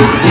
Yeah.